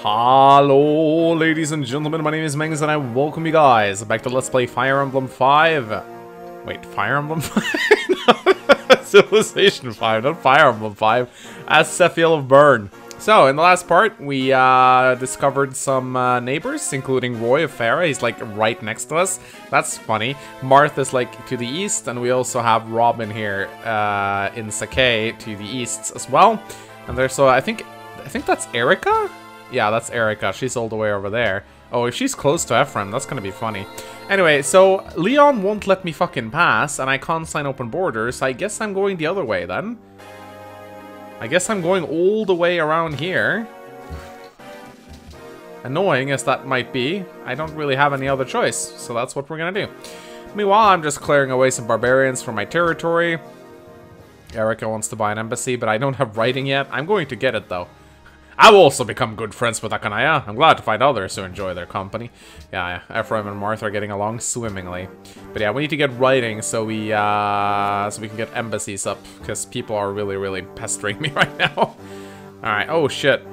Hello, ladies and gentlemen, my name is Mangs and I welcome you guys back to Let's Play Fire Emblem 5. Wait, Fire Emblem 5? Civilization 5, not Fire Emblem 5, as Zephiel of Bern. So, in the last part, we uh, discovered some uh, neighbors, including Roy of Pherae. He's like right next to us. That's funny. Marth's like to the east, and we also have Robin here uh, in Sacae to the east as well. And there's so I think I think that's Eirika. Yeah, that's Eirika. She's all the way over there. Oh, if she's close to Ephraim, that's gonna be funny. Anyway, so Leon won't let me fucking pass, and I can't sign open borders. I guess I'm going the other way then. I guess I'm going all the way around here. Annoying as that might be, I don't really have any other choice, so that's what we're gonna do. Meanwhile, I'm just clearing away some barbarians from my territory. Eirika wants to buy an embassy, but I don't have writing yet. I'm going to get it, though. I will also become good friends with Akaneia. I'm glad to find others who enjoy their company. Yeah, yeah, Ephraim and Marth are getting along swimmingly. But yeah, we need to get writing so we uh, so we can get embassies up because people are really, really pestering me right now. All right. Oh shit.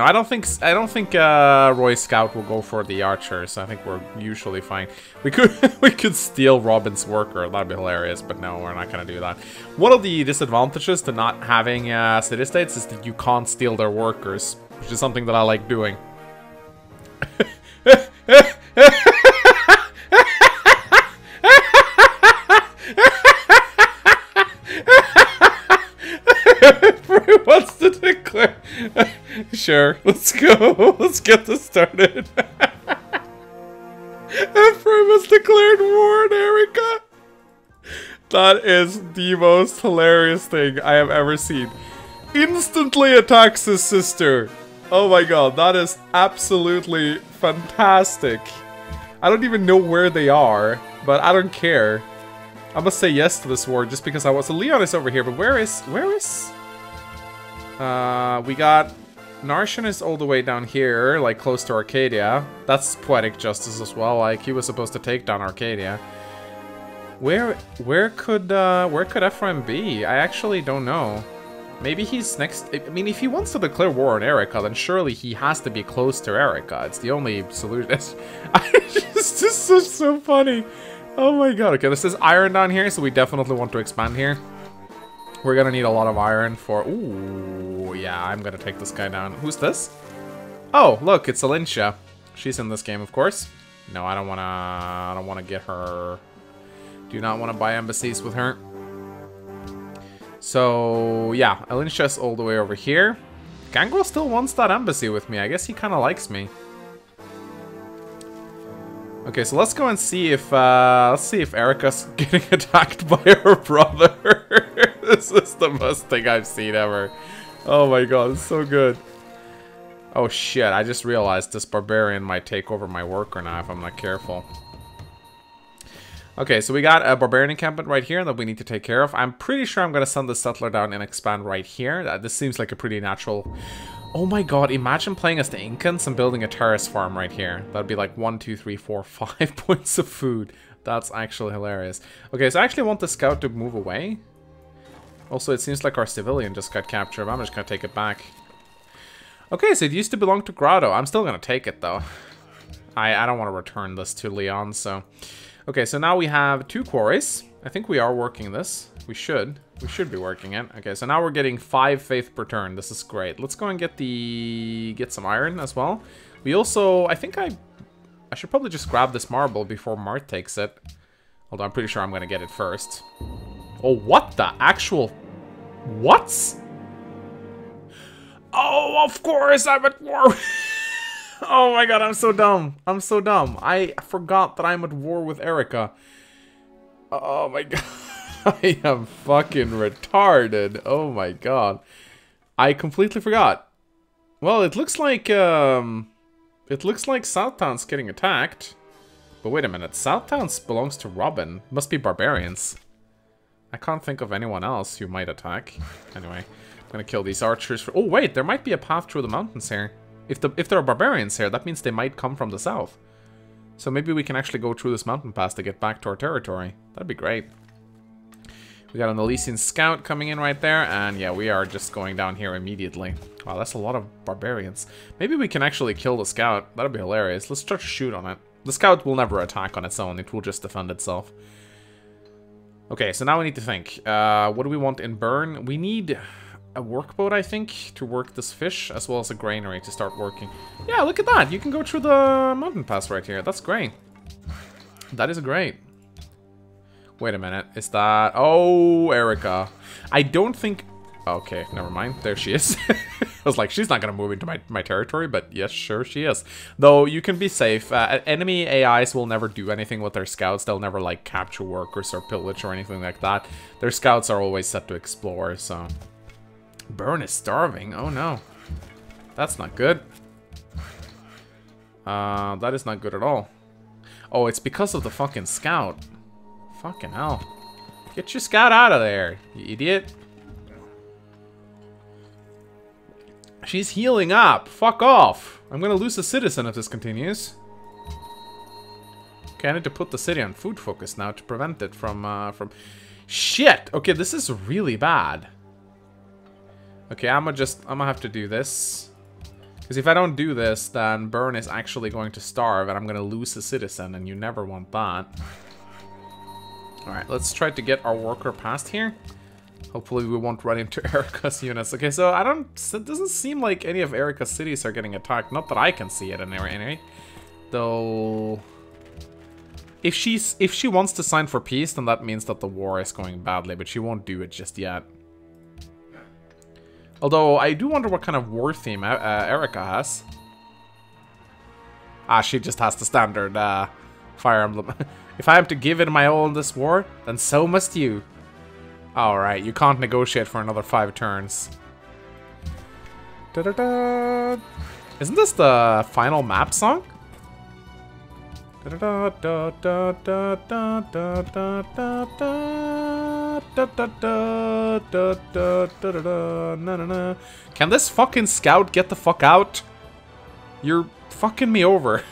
No, I don't think I don't think uh, Roy Scout will go for the archers. I think we're usually fine. We could we could steal Robin's worker. That'd be hilarious, but no, we're not gonna do that. One of the disadvantages to not having uh, city states is that you can't steal their workers, which is something that I like doing. sure, let's go. Let's get this started. Ephraim has declared war on Eirika. That is the most hilarious thing I have ever seen. Instantly attacks his sister. Oh my god, that is absolutely fantastic. I don't even know where they are, but I don't care. I must say yes to this war just because I want. So Leon is over here, but where is where is uh, we got Narshan is all the way down here, like close to Arcadia. That's poetic justice as well. Like he was supposed to take down Arcadia. Where where could uh, where could Ephraim be? I actually don't know. Maybe he's next. I mean, if he wants to declare war on Eirika, then surely he has to be close to Eirika. It's the only solution. It's just so, so funny. Oh my god. Okay, this is iron down here, so we definitely want to expand here. We're gonna need a lot of iron for... Ooh, yeah, I'm gonna take this guy down. Who's this? Oh, look, it's Elincia. She's in this game, of course. No, I don't wanna... I don't wanna get her... Do not wanna buy embassies with her. So, yeah, Elincia's all the way over here. Gangrel still wants that embassy with me. I guess he kind of likes me. Okay, so let's go and see if, uh, let's see if Eirika's getting attacked by her brother. this is the best thing I've seen ever. Oh my god, so good. Oh shit, I just realized this barbarian might take over my worker now if I'm not careful. Okay, so we got a barbarian encampment right here that we need to take care of. I'm pretty sure I'm going to send the settler down and expand right here. Uh, this seems like a pretty natural... Oh my god, imagine playing as the Incans and building a terrace farm right here. That'd be like one, two, three, four, five points of food. That's actually hilarious. Okay, so I actually want the scout to move away. Also, it seems like our civilian just got captured. I'm just to take it back. Okay, so it used to belong to Grado. I'm still to take it, though. I, I don't want to return this to Leon, so... Okay, so now we have two quarries. I think we are working this. We should. We should be working it. Okay, so now we're getting five faith per turn. This is great. Let's go and get the... get some iron as well. We also... I think I... I should probably just grab this marble before Marth takes it. Although I'm pretty sure I'm to get it first. Oh, what the actual... What? Oh, of course I'm at war. oh my god, I'm so dumb. I'm so dumb. I forgot that I'm at war with Eirika. Oh my god. I am fucking retarded. Oh my god. I completely forgot. Well, it looks like, um... It looks like Southtown's getting attacked. But wait a minute, Southtown belongs to Robin. Must be barbarians. I can't think of anyone else who might attack. Anyway, I'm gonna kill these archers. For oh wait, there might be a path through the mountains here. If the if there are barbarians here, that means they might come from the south. So maybe we can actually go through this mountain pass to get back to our territory. That'd be great. We got an Elysian scout coming in right there, and yeah, we are just going down here immediately. Wow, that's a lot of barbarians. Maybe we can actually kill the scout. That'd be hilarious. Let's try to shoot on it. The scout will never attack on its own. It will just defend itself. Okay, so now we need to think. Uh, what do we want in Bern? We need a workboat, I think, to work this fish, as well as a granary to start working. Yeah, look at that. You can go through the mountain pass right here. That's great. That is great. Wait a minute. Is that... Oh, Eirika. I don't think... Okay, never mind. There she is. I was like, she's not to move into my, my territory, but yes, sure she is. Though, you can be safe. Uh, enemy AIs will never do anything with their scouts. They'll never, like, capture workers or pillage or anything like that. Their scouts are always set to explore, so... Bern is starving. Oh, no. That's not good. Uh, that is not good at all. Oh, it's because of the fucking scout. Fucking hell. Get your scout out of there, you idiot. She's healing up. Fuck off. I'm gonna lose a citizen if this continues. Okay, I need to put the city on food focus now to prevent it from, uh, from... Shit! Okay, this is really bad. Okay, I'm gonna just, I'm gonna have to do this. Because if I don't do this, then Bern is actually going to starve and I'm gonna lose a citizen and you never want that. Alright, let's try to get our worker past here. Hopefully we won't run into Eirika's units. Okay, so I don't... It doesn't seem like any of Eirika's cities are getting attacked. Not that I can see it anyway. anyway. Though... If she's if she wants to sign for peace, then that means that the war is going badly, but she won't do it just yet. Although, I do wonder what kind of war theme uh, Eirika has. Ah, she just has the standard uh, Fire Emblem. If I am to give in my all in this war, then so must you. Alright, you can't negotiate for another five turns. Da -da -da. Isn't this the final map song? Can this fucking scout get the fuck out? You're fucking me over.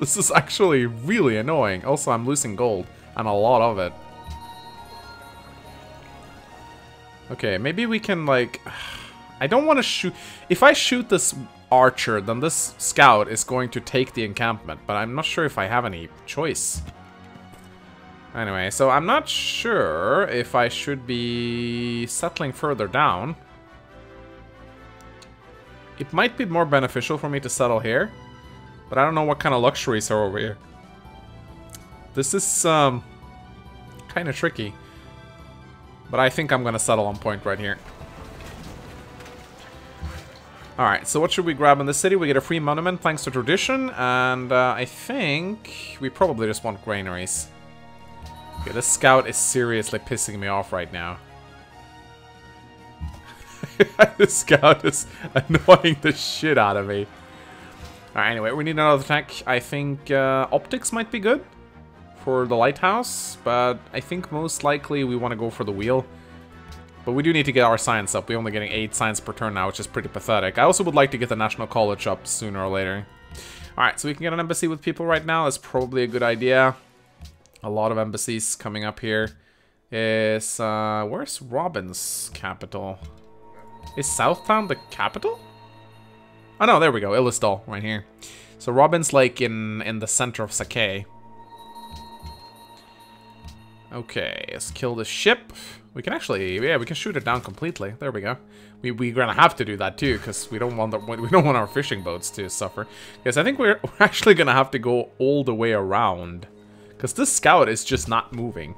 This is actually really annoying. Also, I'm losing gold, and a lot of it. Okay, maybe we can, like... I don't want to shoot... If I shoot this archer, then this scout is going to take the encampment, but I'm not sure if I have any choice. Anyway, so I'm not sure if I should be settling further down. It might be more beneficial for me to settle here. But I don't know what kind of luxuries are over here. This is, um, kind of tricky. But I think I'm going to settle on point right here. Alright, so what should we grab in the city? We get a free monument thanks to tradition, and uh, I think we probably just want granaries. Okay, this scout is seriously pissing me off right now. this scout is annoying the shit out of me. Right, anyway, we need another attack. I think uh, optics might be good for the lighthouse, but I think most likely we want to go for the wheel. But we do need to get our science up. We're only getting 8 science per turn now, which is pretty pathetic. I also would like to get the National College up sooner or later. Alright, so we can get an embassy with people right now. That's probably a good idea. A lot of embassies coming up here. Is, uh, where's Robin's capital? Is Southtown the capital? Oh no, there we go, Illistal, right here. So Robin's like in, in the center of Sacae. Okay, let's kill the ship. We can actually, yeah, we can shoot it down completely. There we go. We we're gonna have to do that too, because we don't want the, we don't want our fishing boats to suffer. Because I think we're, we're actually gonna have to go all the way around, because this scout is just not moving.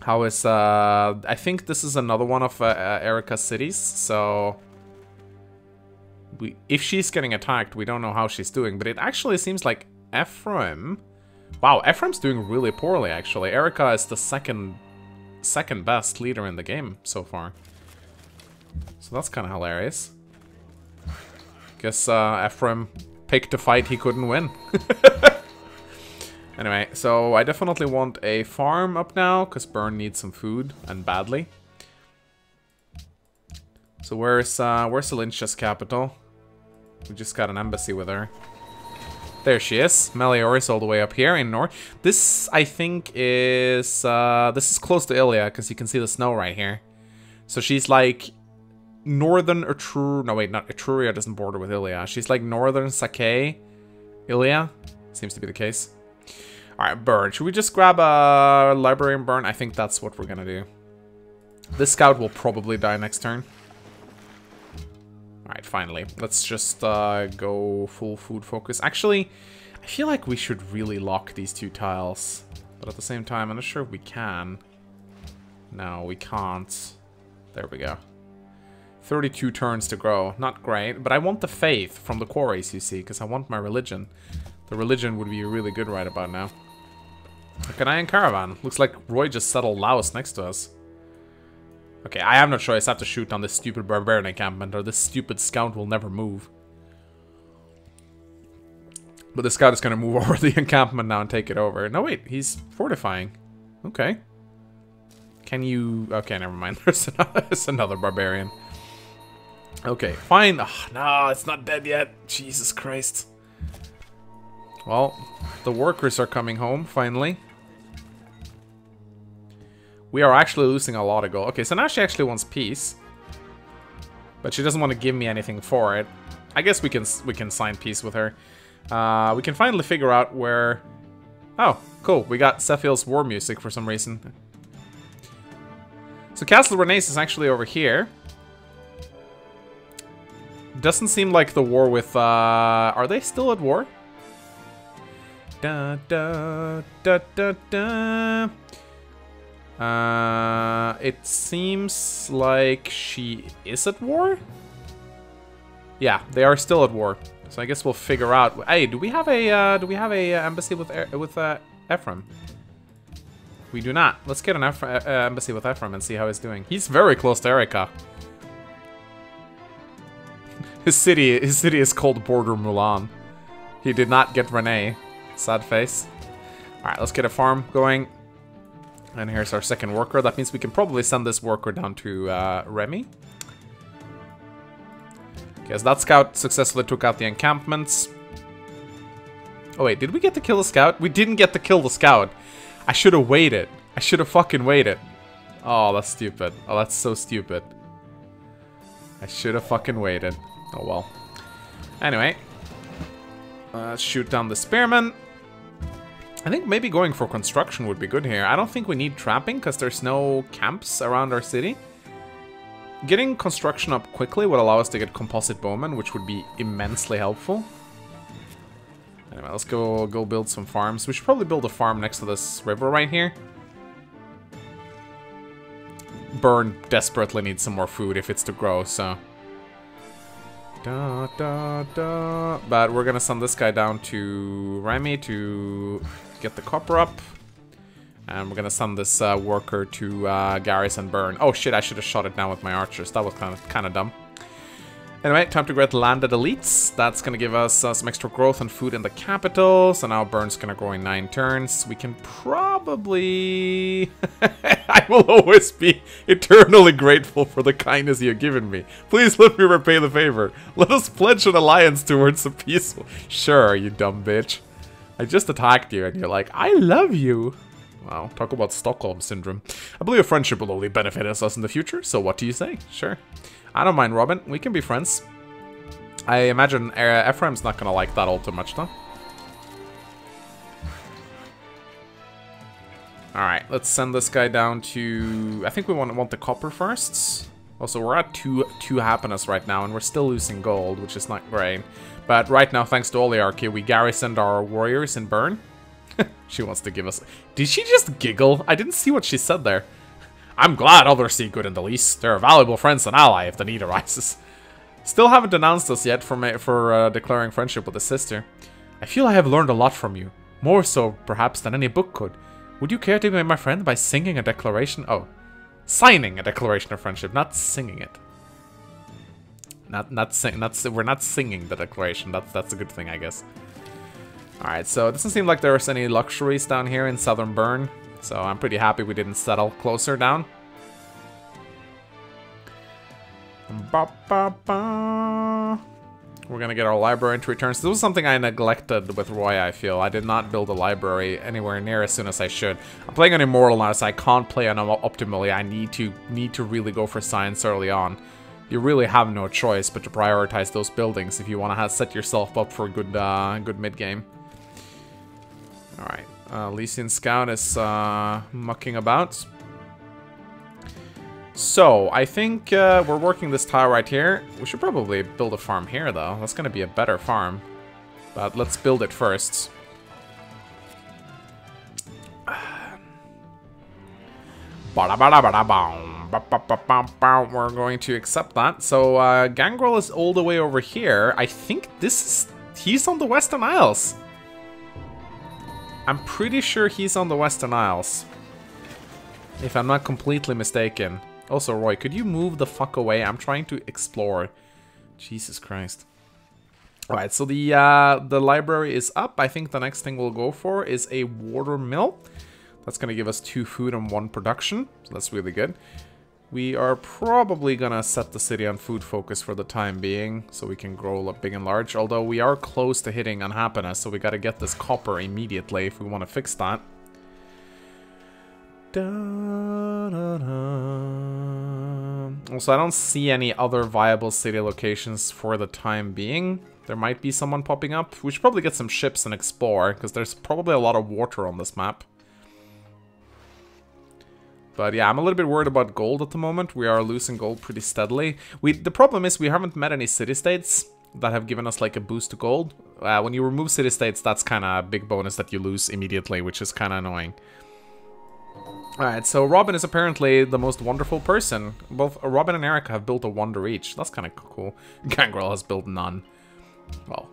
How is, uh, I think this is another one of uh, uh, Eirika's cities, so... We, if she's getting attacked, we don't know how she's doing, but it actually seems like Ephraim... Wow, Ephraim's doing really poorly, actually. Eirika is the second second best leader in the game so far. So that's kind of hilarious. Guess uh, Ephraim picked a fight he couldn't win. Anyway, so I definitely want a farm up now, because Bern needs some food, and badly. So where's uh, where's Elincia's capital? We just got an embassy with her. There she is. Melioris all the way up here in north. This, I think, is... Uh, this is close to Ilia, because you can see the snow right here. So she's like northern Etruria. No, wait, not Etruria doesn't border with Ilia. She's like northern Sacae, Ilia. Seems to be the case. Alright, Bern. Should we just grab a Librarian Bern? I think that's what we're gonna do. This scout will probably die next turn. Alright, finally. Let's just uh, go full food focus. Actually, I feel like we should really lock these two tiles. But at the same time, I'm not sure if we can. No, we can't. There we go. 32 turns to grow. Not great, but I want the faith from the quarries, you see, because I want my religion. The religion would be really good right about now. Ghanaian caravan. Looks like Roy just settled Laus next to us. Okay, I have no choice. I have to shoot down this stupid barbarian encampment, or this stupid scout will never move. But the scout is going to move over the encampment now and take it over. No, wait, he's fortifying. Okay. Can you... Okay, never mind. There's another, there's another barbarian. Okay, fine. Oh, no, it's not dead yet. Jesus Christ. Well, the workers are coming home, finally. We are actually losing a lot of gold. Okay, so now she actually wants peace. But she doesn't want to give me anything for it. I guess we can we can sign peace with her. Uh, we can finally figure out where... Oh, cool. We got Zephiel's war music for some reason. So Castle Renais is actually over here. Doesn't seem like the war with... Uh, are they still at war? Da da da da da. Uh, it seems like she is at war? Yeah, they are still at war. So I guess we'll figure out. Hey, do we have a uh, do we have a uh, embassy with er with uh, Ephraim? We do not. Let's get an Eph uh, embassy with Ephraim and see how he's doing. He's very close to Eirika. his city his city is called Border Mulan. He did not get Renais. Sad face. All right, let's get a farm going. And here's our second worker. That means we can probably send this worker down to uh, Remy. Okay, so that scout successfully took out the encampments. Oh wait, did we get to kill the scout? We didn't get to kill the scout. I should have waited. I should have fucking waited. Oh, that's stupid. Oh, that's so stupid. I should have fucking waited. Oh well. Anyway. Uh, shoot down the spearman. I think maybe going for construction would be good here. I don't think we need trapping because there's no camps around our city. Getting construction up quickly would allow us to get composite bowmen, which would be immensely helpful. Anyway, let's go go build some farms. We should probably build a farm next to this river right here. Bern desperately needs some more food if it's to grow, so... Da, da, da. But we're gonna send this guy down to Remy to get the copper up. And we're gonna send this uh, worker to uh, Garrison Bern. Oh shit, I should have shot it down with my archers. That was kind of kind of dumb. Anyway, time to get landed elites. That's gonna give us uh, some extra growth and food in the capital. So now Bern's gonna grow in nine turns. We can probably... I will always be eternally grateful for the kindness you've given me. Please let me repay the favor. Let us pledge an alliance towards a peaceful... Sure, you dumb bitch. I just attacked you and you're like, I love you. Wow, talk about Stockholm Syndrome. I believe a friendship will only benefit us in the future, so what do you say? Sure. I don't mind, Robin. We can be friends. I imagine uh, Ephraim's not gonna like that all too much, though. Alright, let's send this guy down to... I think we want, want the copper first. Also, we're at 2, two happiness right now, and we're still losing gold, which is not great. But right now, thanks to Oligarchy, we garrisoned our warriors in Bern. she wants to give us... Did she just giggle? I didn't see what she said there. I'm glad others see good in the least. They're a valuable friends and ally if the need arises. Still haven't denounced us yet for, for uh, declaring friendship with a sister. I feel I have learned a lot from you. More so, perhaps, than any book could. Would you care to be my friend by singing a declaration? Oh, signing a declaration of friendship, not singing it. Not not sing not we're not singing the declaration. That's that's a good thing, I guess. All right, so it doesn't seem like there's any luxuries down here in Southern Bern, so I'm pretty happy we didn't settle closer down. Ba, ba, ba. We're gonna get our library into return. So this was something I neglected with Roy, I feel. I did not build a library anywhere near as soon as I should. I'm playing on Immortal now, so I can't play on optimally. I need to need to really go for science early on. You really have no choice but to prioritize those buildings if you want to set yourself up for a good, uh, good mid-game. Alright, uh, Lycian Scout is uh, mucking about. So, I think uh, we're working this tile right here. We should probably build a farm here, though. That's going to be a better farm. But let's build it first. We're going to accept that. So, uh, Gangrel is all the way over here. I think this is... He's on the Western Isles. I'm pretty sure he's on the Western Isles. If I'm not completely mistaken. Also, Roy, could you move the fuck away? I'm trying to explore. Jesus Christ. Alright, so the uh, the library is up. I think the next thing we'll go for is a water mill. That's going to give us two food and one production. So that's really good. We are probably to set the city on food focus for the time being. So we can grow up big and large. Although we are close to hitting unhappiness. So we got to get this copper immediately if we want to fix that. Da, da, da. Also, I don't see any other viable city locations for the time being. There might be someone popping up. We should probably get some ships and explore, because there's probably a lot of water on this map. But yeah, I'm a little bit worried about gold at the moment. We are losing gold pretty steadily. We The problem is we haven't met any city-states that have given us like a boost to gold. Uh, when you remove city-states, that's kind of a big bonus that you lose immediately, which is kind of annoying. Alright, so Robin is apparently the most wonderful person. Both Robin and Eirika have built a wonder each. That's kind of cool. Gangrel has built none. Well,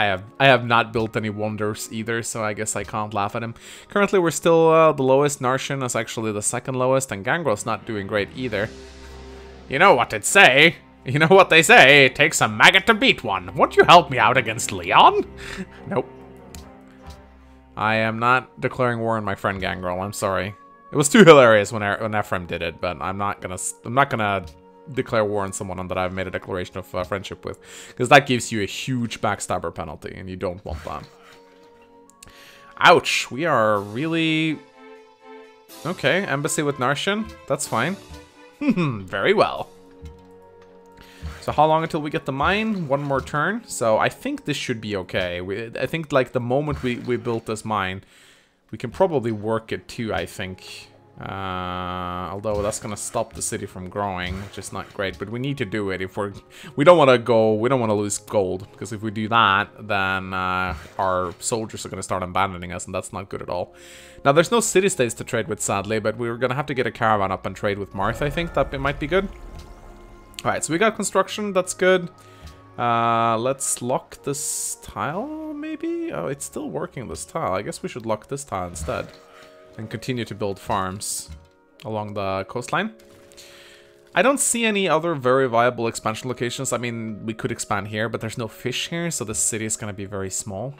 I have I have not built any wonders either, so I guess I can't laugh at him. Currently, we're still uh, the lowest. Narshan is actually the second lowest, and Gangrel's not doing great either. You know what it say? You know what they say? It takes a maggot to beat one. Won't you help me out against Leon? nope. I am not declaring war on my friend Gangrel. I'm sorry. It was too hilarious when, when Ephraim did it, but I'm not gonna I'm not gonna declare war on someone that I've made a declaration of uh, friendship with, because that gives you a huge backstabber penalty, and you don't want that. Ouch! We are really okay. Embassy with Narshan. That's fine. Very well. So how long until we get the mine? One more turn. So I think this should be okay. We, I think like the moment we, we built this mine, we can probably work it too, I think. Uh, although that's gonna stop the city from growing, which is not great. But we need to do it if we're... We don't want to go... We don't want to lose gold. Because if we do that, then uh, our soldiers are gonna start abandoning us, and that's not good at all. Now, there's no city-states to trade with, sadly, but we're gonna have to get a caravan up and trade with Marth, I think. That it might be good. Alright, so we got construction. That's good. Uh, let's lock this tile, maybe? Oh, it's still working, this tile. I guess we should lock this tile instead. And continue to build farms along the coastline. I don't see any other very viable expansion locations. I mean, we could expand here, but there's no fish here, so the city is going to be very small.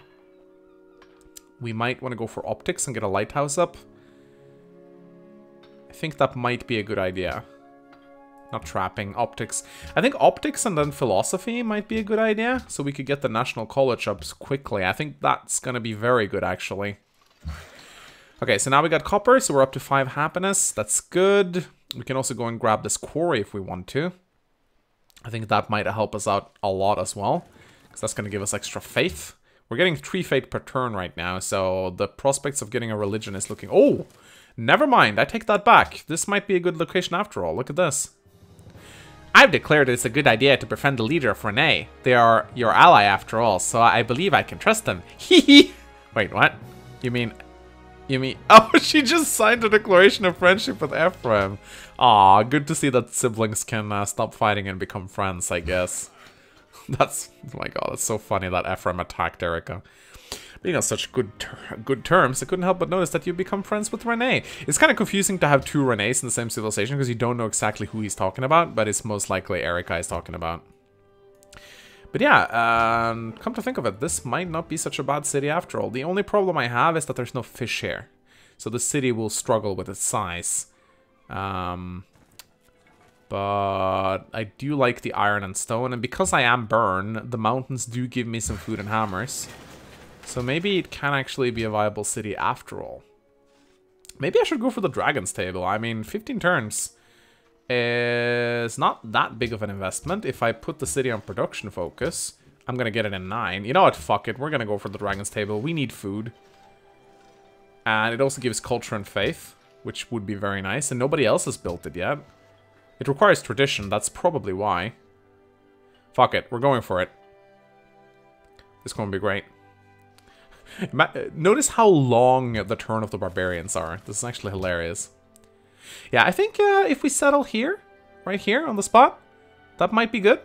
We might want to go for optics and get a lighthouse up. I think that might be a good idea. Not trapping, optics. I think optics and then philosophy might be a good idea. So we could get the National College up quickly. I think that's going to be very good, actually. Okay, so now we got copper, so we're up to 5 happiness. That's good. We can also go and grab this quarry if we want to. I think that might help us out a lot as well. Because that's going to give us extra faith. We're getting 3 faith per turn right now, so the prospects of getting a religion is looking... Oh! Never mind, I take that back. This might be a good location after all. Look at this. I've declared it's a good idea to befriend the leader of Renais. They are your ally after all, so I believe I can trust them. Hee Wait, what? You mean... You mean... Oh, she just signed a declaration of friendship with Ephraim. Aw, good to see that siblings can uh, stop fighting and become friends, I guess. That's... Oh my god, that's so funny that Ephraim attacked Eirika being on such good ter good terms, I couldn't help but notice that you become friends with Renais. It's kind of confusing to have two Renees in the same civilization because you don't know exactly who he's talking about, but it's most likely Eirika is talking about. But yeah, um, come to think of it, this might not be such a bad city after all. The only problem I have is that there's no fish here. So the city will struggle with its size. Um, But I do like the iron and stone, and because I am Bern, the mountains do give me some food and hammers. So maybe it can actually be a viable city after all. Maybe I should go for the Dragon's Table. I mean, 15 turns is not that big of an investment. If I put the city on production focus, I'm gonna get it in 9. You know what? Fuck it. We're gonna go for the Dragon's Table. We need food. And it also gives culture and faith, which would be very nice. And nobody else has built it yet. It requires tradition. That's probably why. Fuck it. We're going for it. Going to be great. Uh, notice how long the turn of the barbarians are. This is actually hilarious. Yeah, I think uh, if we settle here, right here on the spot, that might be good.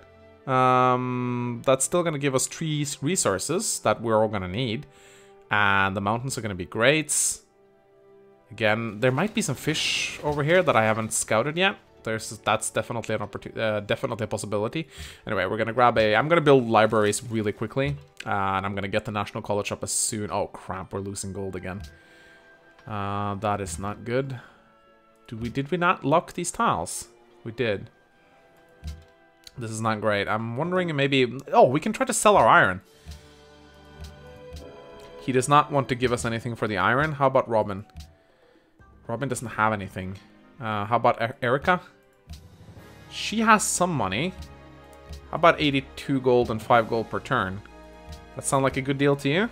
Um, that's still going to give us three resources that we're all going to need. And the mountains are going to be great. Again, there might be some fish over here that I haven't scouted yet. There's that's definitely an opportunity, uh, definitely a possibility. Anyway, we're gonna grab a. I'm gonna build libraries really quickly, uh, and I'm gonna get the national college up as soon. Oh crap, we're losing gold again. Uh, that is not good. Did we did we not lock these tiles? We did. This is not great. I'm wondering maybe... Oh, we can try to sell our iron. He does not want to give us anything for the iron. How about Robin? Robin doesn't have anything. Uh, how about er Eirika? She has some money. How about 82 gold and 5 gold per turn? That sound like a good deal to you?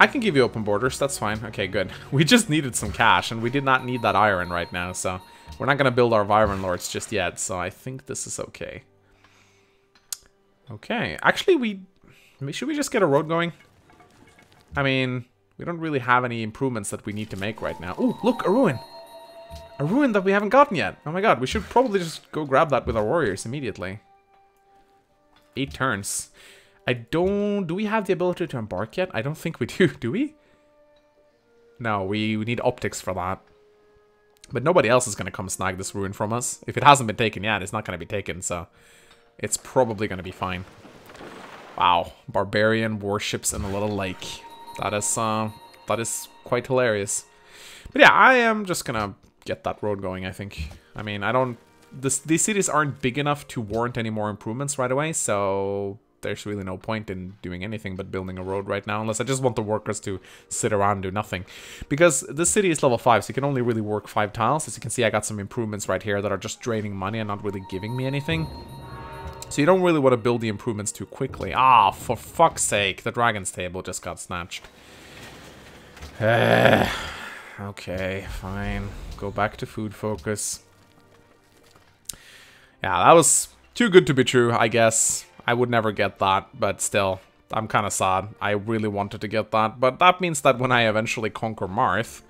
I can give you open borders, that's fine. Okay, good. We just needed some cash, and we did not need that iron right now, so... We're not gonna build our Wyvern Lords just yet, so I think this is okay. Okay, actually we... Should we just get a road going? I mean, we don't really have any improvements that we need to make right now. Oh, look, a ruin! A ruin that we haven't gotten yet! Oh my god, we should probably just go grab that with our warriors immediately. Eight turns. I don't... Do we have the ability to embark yet? I don't think we do. Do we? No, we, need optics for that. But nobody else is going to come snag this ruin from us. If it hasn't been taken yet, it's not going to be taken, so... It's probably going to be fine. Wow. Barbarian warships in a little lake. That is, uh... That is quite hilarious. But yeah, I am just gonna get that road going, I think. I mean, I don't... This, these cities aren't big enough to warrant any more improvements right away, so there's really no point in doing anything but building a road right now, unless I just want the workers to sit around and do nothing. Because the city is level 5, so you can only really work 5 tiles. As you can see, I got some improvements right here that are just draining money and not really giving me anything. So you don't really want to build the improvements too quickly. Ah, for fuck's sake, the dragon's table just got snatched. okay, fine. Go back to food focus. Yeah, that was too good to be true, I guess. I would never get that, but still, I'm kind of sad. I really wanted to get that, but that means that when I eventually conquer Marth,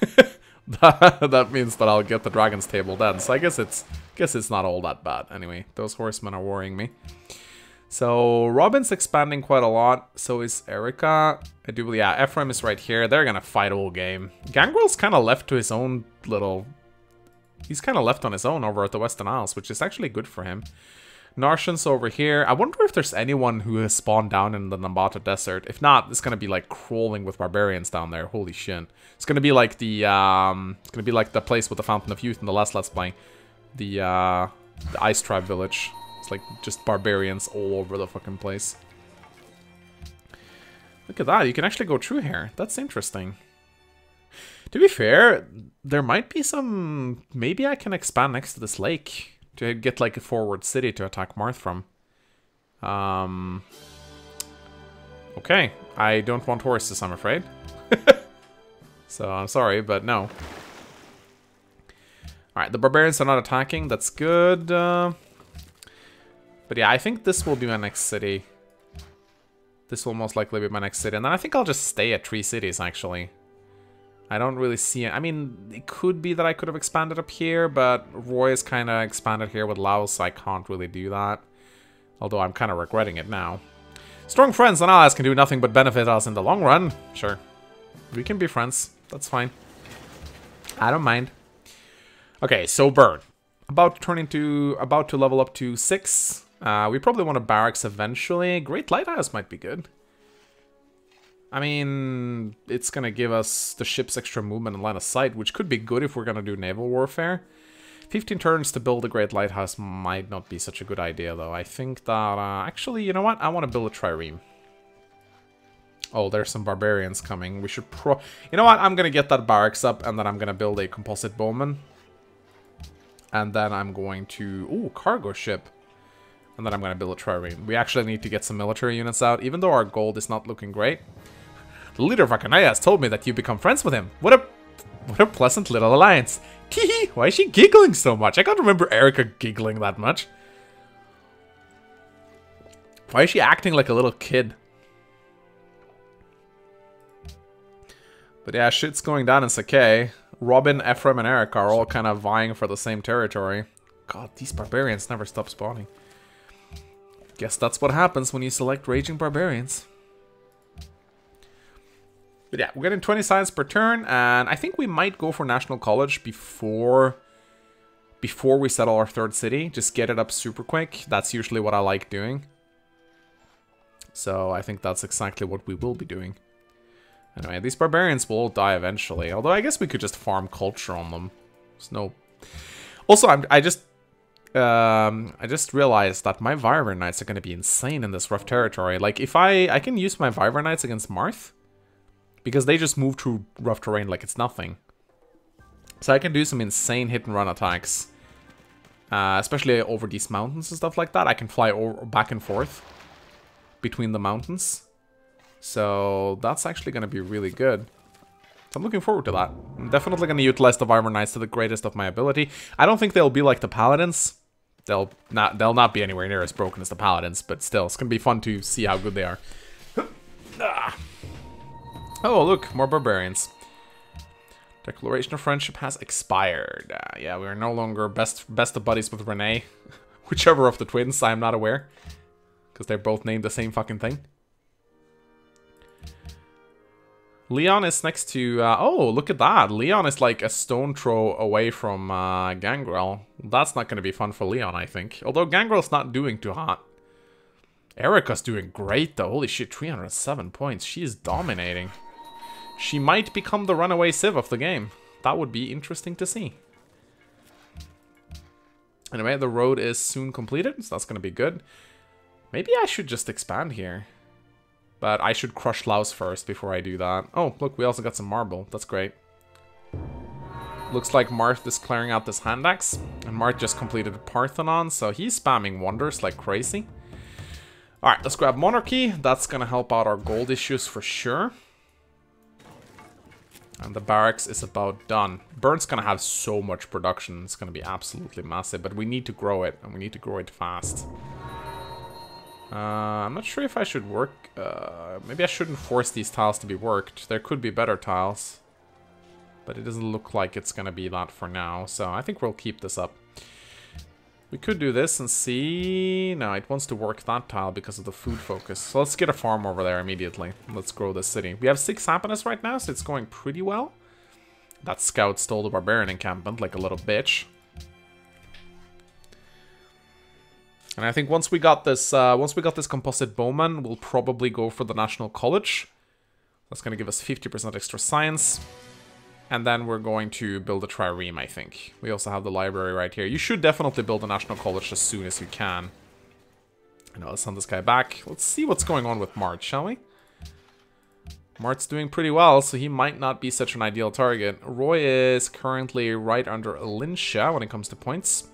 that, means that I'll get the Dragon's Table then. So I guess it's guess it's not all that bad. Anyway, those horsemen are worrying me. So Robin's expanding quite a lot. So is Eirika. I do yeah, Ephraim is right here. They're gonna fight all game. Gangrel's kind of left to his own little... He's kind of left on his own over at the Western Isles, which is actually good for him. Narshan's over here. I wonder if there's anyone who has spawned down in the Nabata Desert. If not, it's gonna be like crawling with barbarians down there. Holy shit. It's gonna be like the, um... It's gonna be like the place with the Fountain of Youth in the last Let's. The, uh... The Ice Tribe Village. It's like just barbarians all over the fucking place. Look at that, you can actually go through here. That's interesting. To be fair, there might be some... Maybe I can expand next to this lake to get like a forward city to attack Marth from. Um, okay, I don't want horses, I'm afraid. so I'm sorry, but no. Alright, the barbarians are not attacking, that's good. Uh, but yeah, I think this will be my next city. This will most likely be my next city, and then I think I'll just stay at three cities, actually. I don't really see it. I mean, it could be that I could have expanded up here, but Roy is kind of expanded here with Laus, so I can't really do that. Although I'm kind of regretting it now. Strong friends and allies can do nothing but benefit us in the long run. Sure. We can be friends. That's fine. I don't mind. Okay, so Bern. About to turn into... About to level up to 6. Uh, we probably want a barracks eventually. Great Lighthouse might be good. I mean, it's gonna give us the ship's extra movement and line of sight, which could be good if we're gonna do naval warfare. 15 turns to build a great lighthouse might not be such a good idea, though. I think that... Uh, actually, you know what? I want to build a trireme. Oh, there's some barbarians coming. We should pro... You know what? I'm going to get that barracks up, and then I'm going to build a composite bowman. And then I'm going to... Ooh, cargo ship. And then I'm going to build a trireme. We actually need to get some military units out, even though our gold is not looking great. The leader of Akaneia has told me that you've become friends with him. What a... What a pleasant little alliance. Teehee, why is she giggling so much? I can't remember Eirika giggling that much. Why is she acting like a little kid? But yeah, shit's going down in Sacae. Robin, Ephraim, and Eirika are all kind of vying for the same territory. God, these barbarians never stop spawning. Guess that's what happens when you select Raging Barbarians. But yeah, we're getting 20 science per turn, and I think we might go for National College before before we settle our third city. Just get it up super quick. That's usually what I like doing. So I think that's exactly what we will be doing. Anyway, these barbarians will all die eventually. Although I guess we could just farm culture on them. There's no... Also, I'm, I just... Um, I just realized that my Wyvern Knights are going to be insane in this rough territory. Like, if I... I can use my Wyvern Knights against Marth. Because they just move through rough terrain like it's nothing. So I can do some insane hit and run attacks. Uh, especially over these mountains and stuff like that. I can fly over, back and forth between the mountains. So that's actually going to be really good. So I'm looking forward to that. I'm definitely going to utilize the Wyvern Knights to the greatest of my ability. I don't think they'll be like the Paladins. They'll not they'll not be anywhere near as broken as the Paladins, but still, it's going to be fun to see how good they are. ah. Oh, look, more barbarians. Declaration of Friendship has expired. Uh, yeah, we are no longer best best of buddies with Renais. Whichever of the twins, I'm not aware. Because they're both named the same fucking thing. Leon is next to... Uh, oh, look at that. Leon is like a stone throw away from uh, Gangrel. That's not going to be fun for Leon, I think. Although Gangrel's not doing too hot. Eirika's doing great, though. Holy shit, 307 points. She is dominating. She might become the runaway Civ of the game. That would be interesting to see. Anyway, the road is soon completed, so that's going to be good. Maybe I should just expand here. But I should crush Laus first before I do that. Oh, look, we also got some marble. That's great. Looks like Marth is clearing out this hand axe. And Marth just completed the Parthenon, so he's spamming wonders like crazy. Alright, let's grab Monarchy. That's gonna help out our gold issues for sure. And the barracks is about done. Bern's gonna have so much production. It's gonna be absolutely massive, but we need to grow it, and we need to grow it fast. Uh, I'm not sure if I should work... Uh, maybe I shouldn't force these tiles to be worked. There could be better tiles. But it doesn't look like it's gonna be that for now, so I think we'll keep this up. We could do this and see... No, it wants to work that tile because of the food focus. So let's get a farm over there immediately. Let's grow this city. We have six happiness right now, so it's going pretty well. That scout stole the barbarian encampment like a little bitch. And I think once we got this, uh, once we got this composite bowman, we'll probably go for the National College. That's going to give us 50% extra science. And then we're going to build a trireme, I think. We also have the library right here. You should definitely build a national college as soon as you can. And let's send this guy back. Let's see what's going on with Marth, shall we? Marth's doing pretty well, so he might not be such an ideal target. Roy is currently right under Elincia when it comes to points.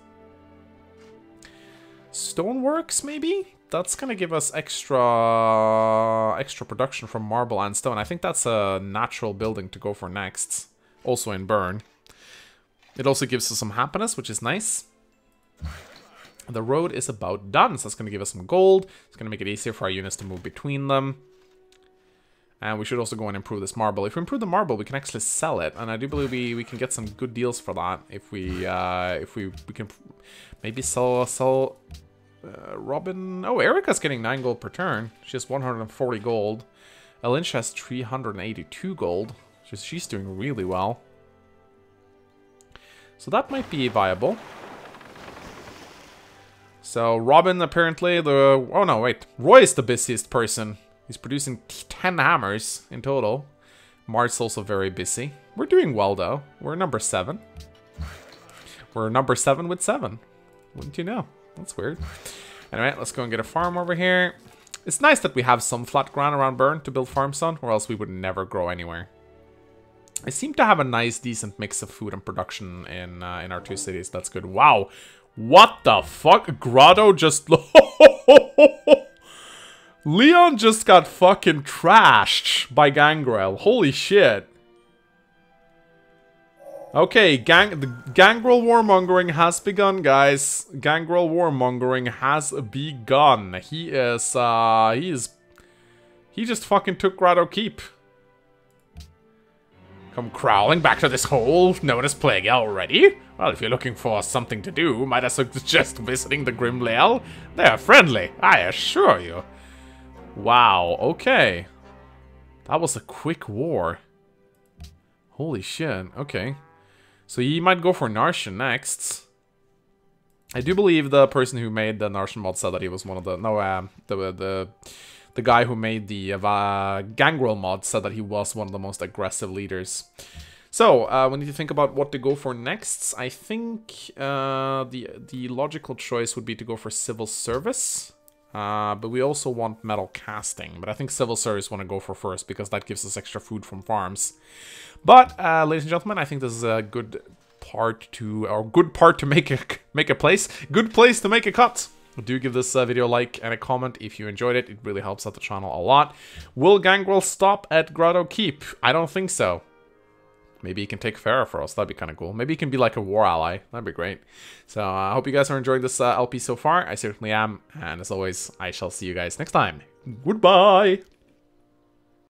Stoneworks, maybe? That's gonna give us extra extra production from marble and stone. I think that's a natural building to go for next also in Bern. It also gives us some happiness, which is nice. The road is about done, so that's going to give us some gold. It's going to make it easier for our units to move between them. And we should also go and improve this marble. If we improve the marble, we can actually sell it, and I do believe we, we can get some good deals for that. If we uh, if we we can maybe sell sell uh, Robin. Oh, Eirika's getting nine gold per turn. She has 140 gold. Elinch has 382 gold. She's, she's doing really well. So that might be viable. So Robin apparently the... Oh no, wait. Roy is the busiest person. He's producing 10 hammers in total. Marth's also very busy. We're doing well though. We're number 7. We're number seven with seven. Wouldn't you know? That's weird. Anyway, let's go and get a farm over here. It's nice that we have some flat ground around Bern to build farms on, or else we would never grow anywhere. I seem to have a nice, decent mix of food and production in uh, in our two cities. That's good. Wow. What the fuck? Grado just... Leon just got fucking trashed by Gangrel. Holy shit. Okay, gang the Gangrel warmongering has begun, guys. Gangrel warmongering has begun. He is, uh, he is... He just fucking took Grado Keep. Come crawling back to this hole known as Plegia already? Well, if you're looking for something to do, might I suggest visiting the Grimleal? They're friendly, I assure you. Wow, okay. That was a quick war. Holy shit, okay. So he might go for Narshan next. I do believe the person who made the Narshan mod said that he was one of the... No, um, the, the, the guy who made the uh, Gangrel mod said that he was one of the most aggressive leaders. So, uh, we need to think about what to go for next. I think uh, the, the logical choice would be to go for Civil Service. Uh, but we also want metal casting. But I think civil service want to go for first because that gives us extra food from farms. But, uh, ladies and gentlemen, I think this is a good part to, or good part to make a, make a place. Good place to make a cut. Do give this uh, video a like and a comment if you enjoyed it. It really helps out the channel a lot. Will Gangrel stop at Grotto Keep? I don't think so. Maybe he can take Pherae for us. That'd be kind of cool. Maybe he can be like a war ally. That'd be great. So uh, I hope you guys are enjoying this uh, LP so far. I certainly am. And as always, I shall see you guys next time. Goodbye.